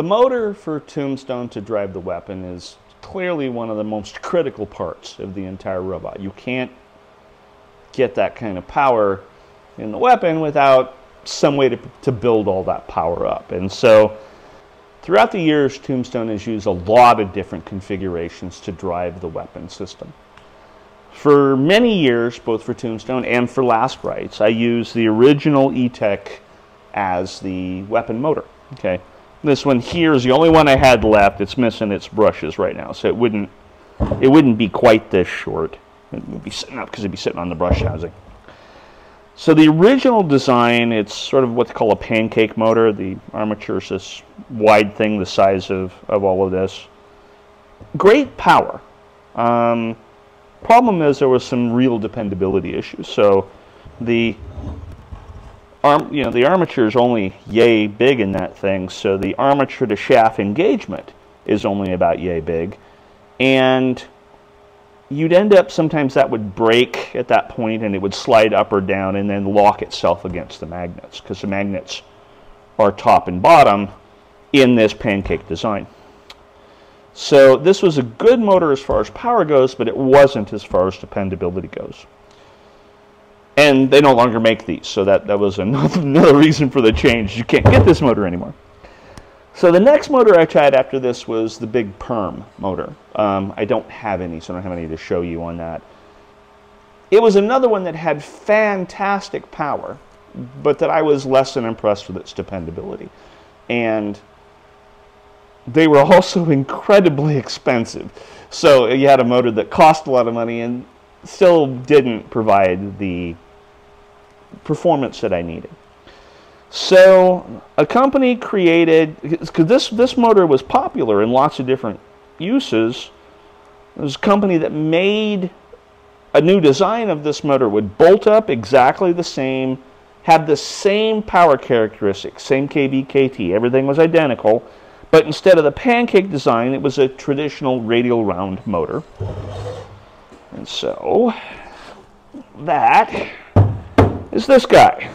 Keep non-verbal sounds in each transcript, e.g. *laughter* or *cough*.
The motor for Tombstone to drive the weapon is clearly one of the most critical parts of the entire robot. You can't get that kind of power in the weapon without some way to, to build all that power up. And so throughout the years, Tombstone has used a lot of different configurations to drive the weapon system. For many years, both for Tombstone and for Last Rites, I used the original Etek as the weapon motor. Okay, this one here is the only one I had left. It's missing its brushes right now, so it wouldn't it wouldn't be quite this short. It would be sitting up because it'd be sitting on the brush housing. So the original design, it's sort of what they call a pancake motor. The armature is this wide thing the size of, of all of this. Great power. Um, problem is there was some real dependability issues. So the arm, you know, the armature is only yay big in that thing, so the armature to shaft engagement is only about yay big. And you'd end up sometimes that would break at that point and it would slide up or down and then lock itself against the magnets because the magnets are top and bottom in this pancake design. So this was a good motor as far as power goes, but it wasn't as far as dependability goes. And they no longer make these, so that, that was another, *laughs* another reason for the change. You can't get this motor anymore. So the next motor I tried after this was the big perm motor. Um, I don't have any, so I don't have any to show you on that. It was another one that had fantastic power, but that I was less than impressed with its dependability. And they were *laughs* also incredibly expensive. So you had a motor that cost a lot of money and still didn't provide the performance that I needed. So a company created because this this motor was popular in lots of different uses. There was a company that made a new design of this motor would bolt up exactly the same, have the same power characteristics, same kV kT, everything was identical, but instead of the pancake design, it was a traditional radial round motor. And so that is this guy.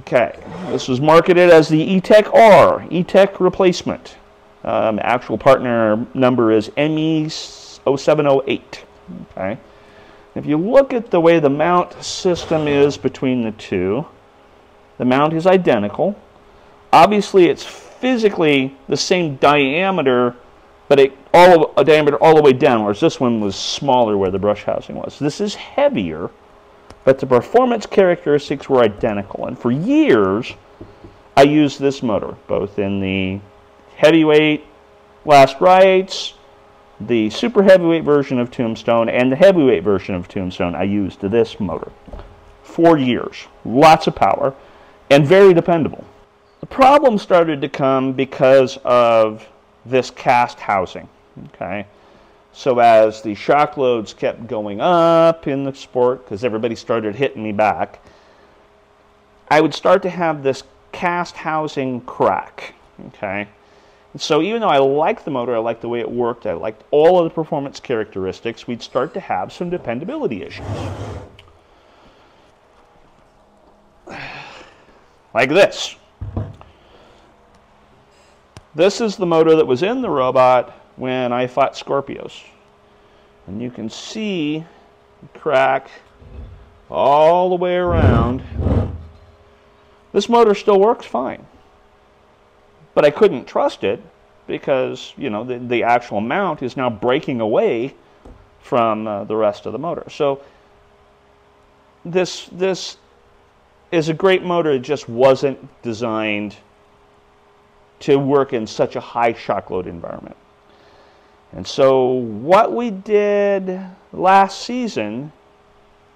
Okay, this was marketed as the Etek R, Etek replacement. Um, actual partner number is ME0708. Okay, if you look at the way the mount system is between the two, the mount is identical. Obviously, it's physically the same diameter, but it all a diameter all the way down, whereas this one was smaller where the brush housing was. This is heavier but the performance characteristics were identical. And for years, I used this motor, both in the heavyweight Last Rites, the super heavyweight version of Tombstone, and the heavyweight version of Tombstone. I used this motor. Four years, lots of power, and very dependable. The problem started to come because of this cast housing. Okay, so as the shock loads kept going up in the sport, because everybody started hitting me back, I would start to have this cast housing crack. Okay. And so even though I liked the motor, I liked the way it worked, I liked all of the performance characteristics, we'd start to have some dependability issues. *sighs* Like this. This is the motor that was in the robot when I fought Skorpios. And you can see crack all the way around. This motor still works fine. But I couldn't trust it because, you know, the, the actual mount is now breaking away from uh, the rest of the motor. So this, this is a great motor. It just wasn't designed to work in such a high shock load environment. And so what we did last season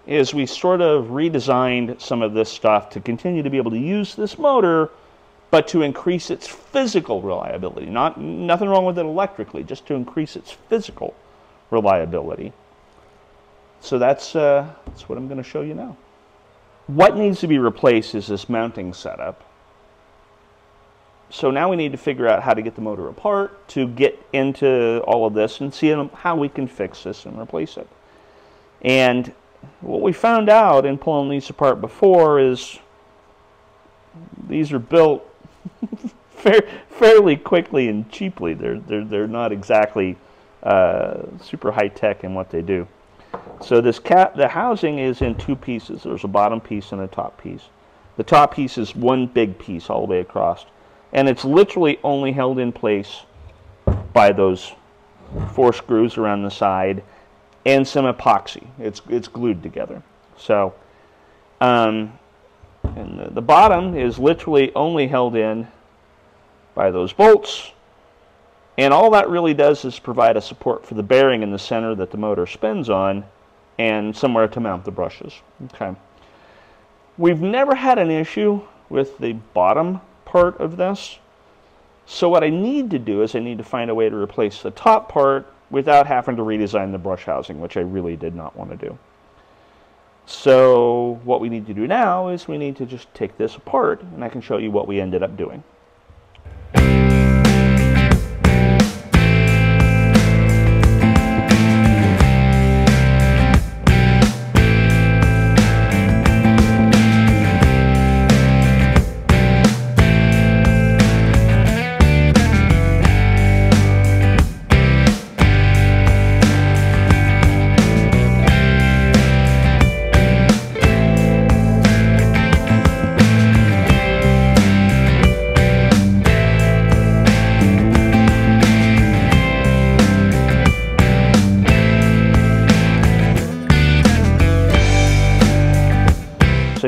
is we sort of redesigned some of this stuff to continue to be able to use this motor, but to increase its physical reliability. Not nothing wrong with it electrically, just to increase its physical reliability. So that's uh, that's what I'm going to show you now. What needs to be replaced is this mounting setup so now we need to figure out how to get the motor apart to get into all of this and see how we can fix this and replace it. And what we found out in pulling these apart before is these are built *laughs* fairly quickly and cheaply. They're, they're, they're not exactly uh, super high tech in what they do. So this cat, the housing is in two pieces. There's a bottom piece and a top piece. The top piece is one big piece all the way across. And it's literally only held in place by those four screws around the side and some epoxy. It's, it's glued together. So, um, and the, the bottom is literally only held in by those bolts. And all that really does is provide a support for the bearing in the center that the motor spins on and somewhere to mount the brushes. Okay. We've never had an issue with the bottom part of this. So what I need to do is I need to find a way to replace the top part without having to redesign the brush housing, which I really did not want to do. So what we need to do now is we need to just take this apart and I can show you what we ended up doing.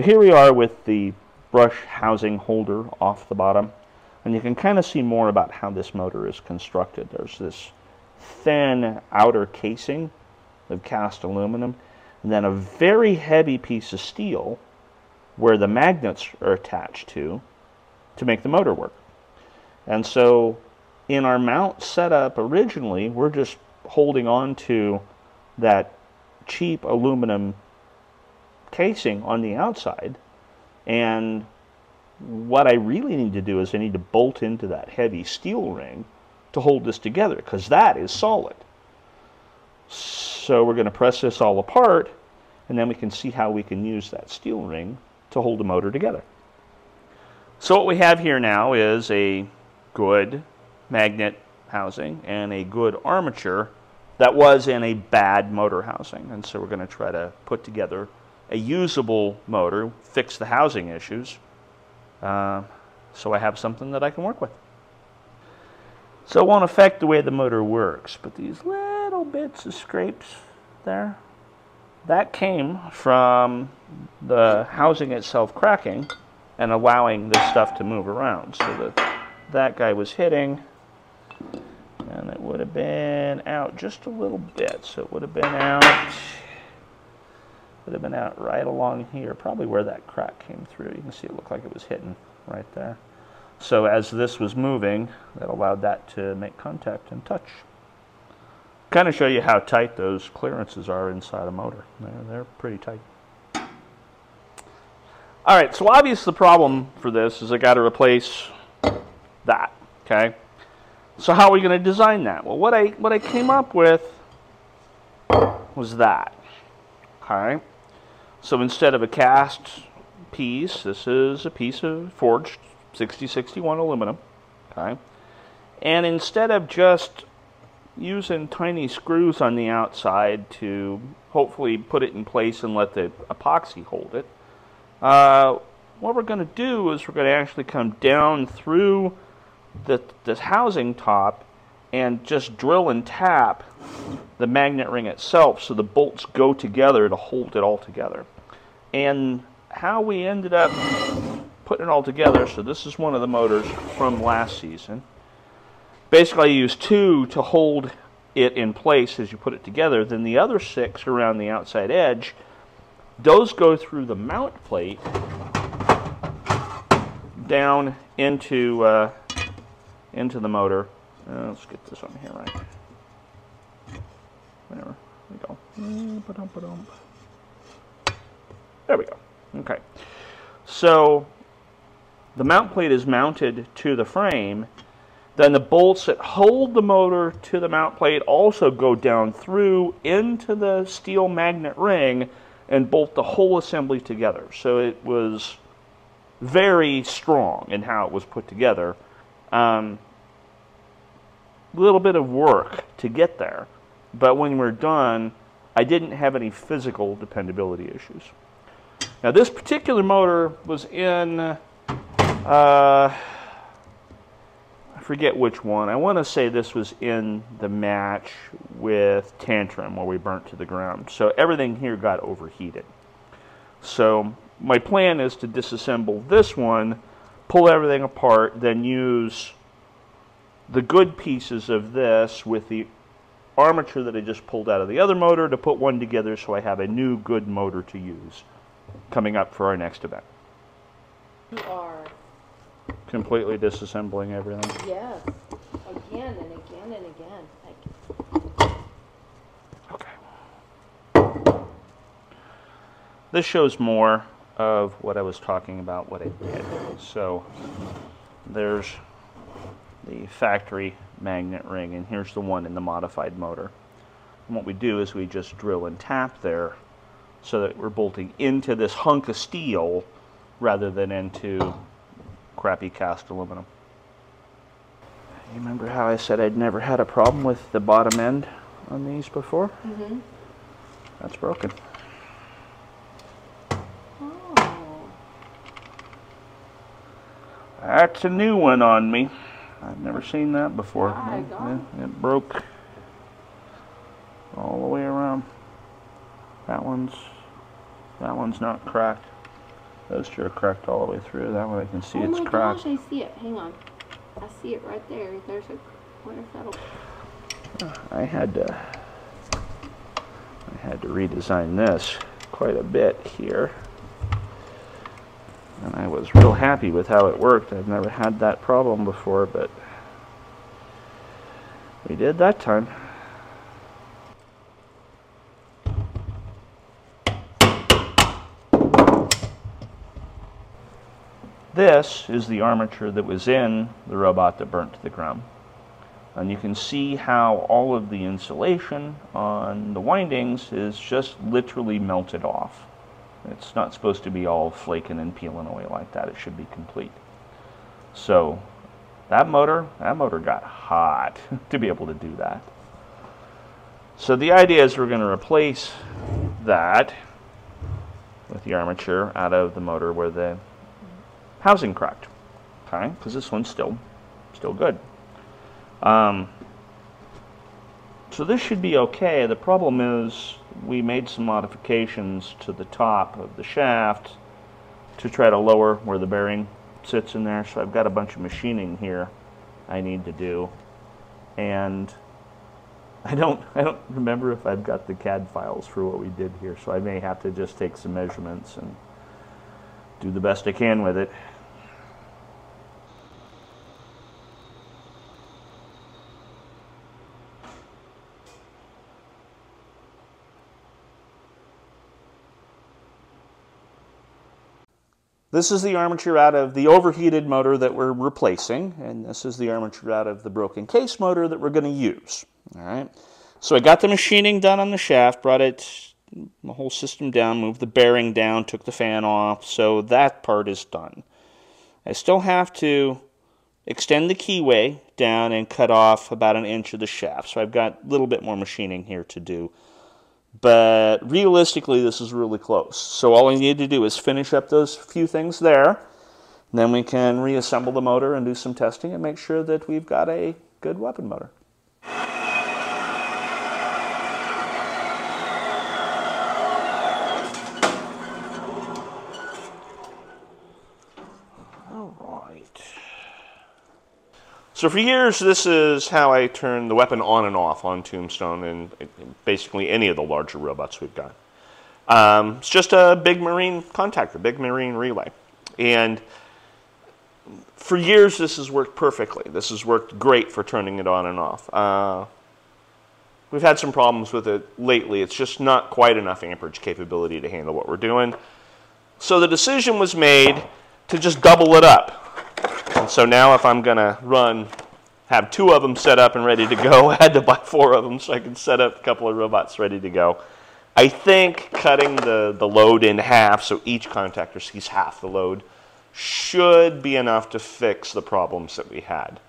Here we are with the brush housing holder off the bottom. And you can kind of see more about how this motor is constructed. There's this thin outer casing of cast aluminum, and then a very heavy piece of steel where the magnets are attached to to make the motor work. And so in our mount setup originally, we're just holding on to that cheap aluminum casing on the outside. And what I really need to do is I need to bolt into that heavy steel ring to hold this together because that is solid. So we're going to press this all apart and then we can see how we can use that steel ring to hold the motor together. So what we have here now is a good magnet housing and a good armature that was in a bad motor housing. And so we're going to try to put together a usable motor, fix the housing issues, uh, so I have something that I can work with. So it won't affect the way the motor works, but these little bits of scrapes there, that came from the housing itself cracking and allowing this stuff to move around. So that that guy was hitting, and it would have been out just a little bit. So it would have been out would have been out right along here, probably where that crack came through. You can see it looked like it was hitting right there. So as this was moving, that allowed that to make contact and touch. Kind of show you how tight those clearances are inside a motor. They're, they're pretty tight. All right, so obvious the problem for this is I got to replace that, okay? So how are we going to design that? Well, what I, what I came up with was that, okay? So instead of a cast piece, this is a piece of forged 6061 aluminum. Okay. And instead of just using tiny screws on the outside to hopefully put it in place and let the epoxy hold it, uh, what we're going to do is we're going to actually come down through the, this housing top and just drill and tap the magnet ring itself so the bolts go together to hold it all together. And how we ended up putting it all together, so this is one of the motors from last season. Basically, I used two to hold it in place as you put it together. Then the other six around the outside edge, those go through the mount plate down into uh, into the motor. Uh, let's get this on here right. There we go. There we go. Okay. So the mount plate is mounted to the frame. Then the bolts that hold the motor to the mount plate also go down through into the steel magnet ring and bolt the whole assembly together. So it was very strong in how it was put together. Um, little bit of work to get there, but when we're done, I didn't have any physical dependability issues. Now, this particular motor was in, uh, I forget which one. I want to say this was in the match with Tantrum where we burnt to the ground. So everything here got overheated. So my plan is to disassemble this one, pull everything apart, then use the good pieces of this with the armature that I just pulled out of the other motor to put one together so I have a new good motor to use coming up for our next event. You are. Completely disassembling everything. Yes. Again and again and again. Like, Okay. This shows more of what I was talking about, what I did. So there's the factory magnet ring, and here's the one in the modified motor. And what we do is we just drill and tap there so that we're bolting into this hunk of steel rather than into crappy cast aluminum. You remember how I said I'd never had a problem with the bottom end on these before? mm-hmm. That's broken. Oh. That's a new one on me. I've never seen that before. My It-. It, broke all the way around. That one's that one's not cracked. Those two are cracked all the way through. That one I can see oh it's my cracked. gosh, I see it. Hang on. I see it right there. There's a. Wonder if that'll. Uh, I had to I had to redesign this quite a bit here. And I was real happy with how it worked. I've never had that problem before, but we did that time. This is the armature that was in the robot that burnt to the ground. And you can see how all of the insulation on the windings is just literally melted off. It's not supposed to be all flaking and peeling away like that. It should be complete. So that motor, that motor got hot *laughs* to be able to do that. So the idea is we're going to replace that with the armature out of the motor where the housing cracked. Okay, because this one's still still good. Um, so this should be okay. The problem is we made some modifications to the top of the shaft to try to lower where the bearing sits in there. So I've got a bunch of machining here I need to do. And *laughs* I don't I don't remember if I've got the CAD files for what we did here. So I may have to just take some measurements and do the best I can with it. This is the armature out of the overheated motor that we're replacing, and this is the armature out of the broken case motor that we're going to use. All right. So I got the machining done on the shaft, brought it the whole system down, moved the bearing down, took the fan off, so that part is done. I still have to extend the keyway down and cut off about an inch of the shaft. So I've got a little bit more machining here to do. But realistically, this is really close. So all I need to do is finish up those few things there. Then we can reassemble the motor and do some testing and make sure that we've got a good weapon motor. All right. So for years, this is how I turn the weapon on and off on Tombstone and basically any of the larger robots we've got. Um, it's just a big marine contactor, big marine relay. And for years, this has worked perfectly. This has worked great for turning it on and off. Uh, we've had some problems with it lately. It's just not quite enough amperage capability to handle what we're doing. So the decision was made to just double it up. So now if I'm going to run, have two of them set up and ready to go, *laughs* I had to buy four of them so I could set up a couple of robots ready to go. I think cutting the, the load in half so each contactor sees half the load should be enough to fix the problems that we had.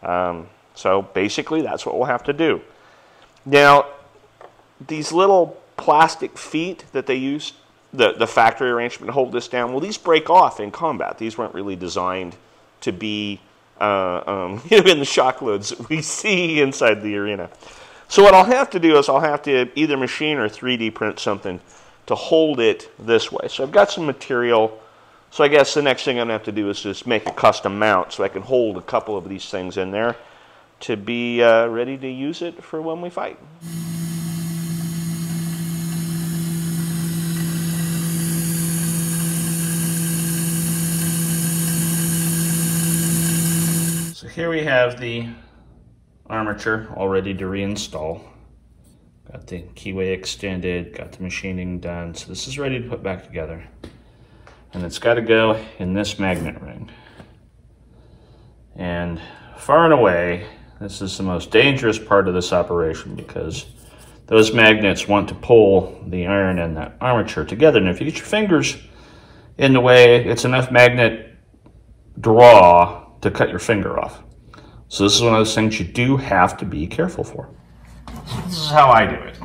Um, so basically, that's what we'll have to do. Now, these little plastic feet that they use, the, the factory arrangement to hold this down, well, these break off in combat. These weren't really designed to be uh, um, *laughs* in the shock loads that we see inside the arena. So what I'll have to do is I'll have to either machine or 3D print something to hold it this way. So I've got some material. So I guess the next thing I'm going to have to do is just make a custom mount so I can hold a couple of these things in there to be uh, ready to use it for when we fight. Here we have the armature all ready to reinstall. Got the keyway extended, got the machining done. So this is ready to put back together. And it's got to go in this magnet ring. And far and away, this is the most dangerous part of this operation because those magnets want to pull the iron and that armature together. And if you get your fingers in the way, it's enough magnet draw to cut your finger off. So this is one of those things you do have to be careful for. This is how I do it.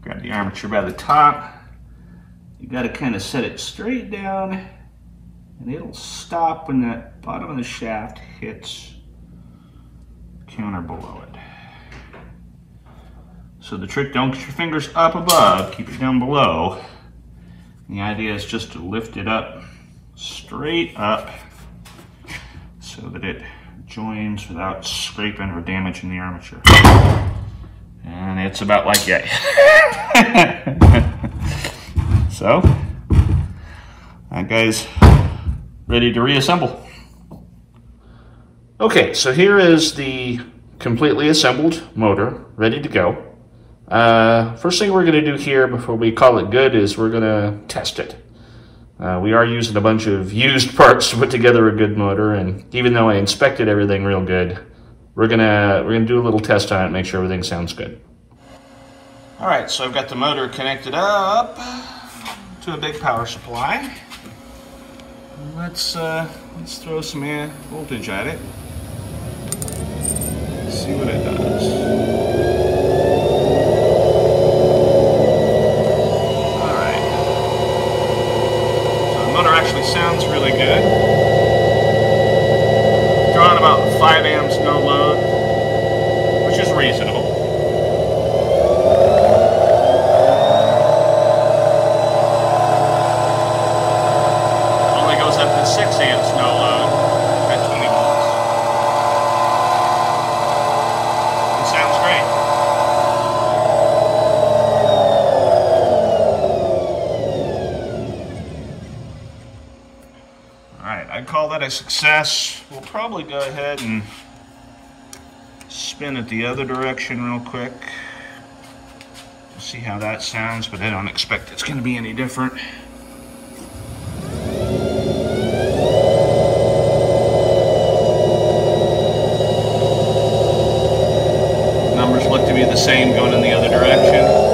Grab the armature by the top. You got to kind of set it straight down and it'll stop when that bottom of the shaft hits counter below it. So the trick, don't get your fingers up above, keep it down below. The idea is just to lift it up straight up so that it joins without scraping or damaging the armature. And it's about like that. *laughs* so, that guy's ready to reassemble. Okay, so here is the completely assembled motor, ready to go. Uh, first thing we're going to do here before we call it good is we're going to test it. Uh, we are using a bunch of used parts to put together a good motor, and even though I inspected everything real good, we're gonna we're gonna do a little test on it, and make sure everything sounds good. All right, so I've got the motor connected up to a big power supply. Let's uh, let's throw some voltage at it. See what it does. Sounds really good. Drawing about 5 amps no load, which is reasonable. Only goes up to 6 amps no load at 20 volts. It sounds great. Success. We'll probably go ahead and spin it the other direction real quick. See how that sounds, but I don't expect it's going to be any different. Numbers look to be the same going in the other direction.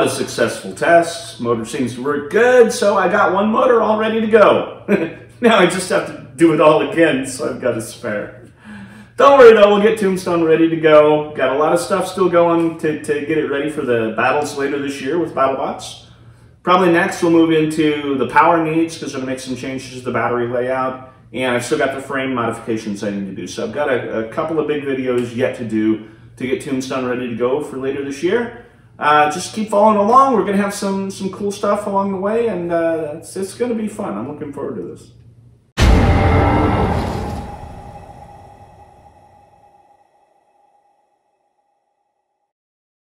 It a successful test. Motor seems to work good, so I got one motor all ready to go. *laughs* now I just have to do it all again, so I've got a spare. Don't worry though, we'll get Tombstone ready to go. Got a lot of stuff still going to, to get it ready for the battles later this year with BattleBots. Probably next we'll move into the power needs because I'm going to make some changes to the battery layout. And I've still got the frame modifications I need to do. So I've got a, a couple of big videos yet to do to get Tombstone ready to go for later this year uh, just keep following along. We're going to have some, some cool stuff along the way, and uh, it's, it's going to be fun. I'm looking forward to this.